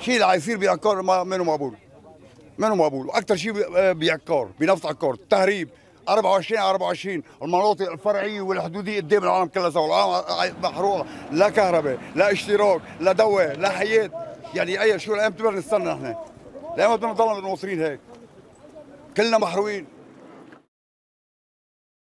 الشيء اللي حيصير بعكار ما منه مقبول منه مقبول وأكثر شيء بعكار آه، بنفط عكار التهريب 24 على 24 المناطق الفرعية والحدودية قدام العالم كلها سوا. العالم آه، آه، محروقة. لا كهرباء لا اشتراك لا دواء لا حياة. يعني أي شو الأيام بدنا نستنى نحن. لا بدنا نضلنا مواصلين هيك. كلنا محروقين.